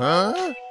嗯。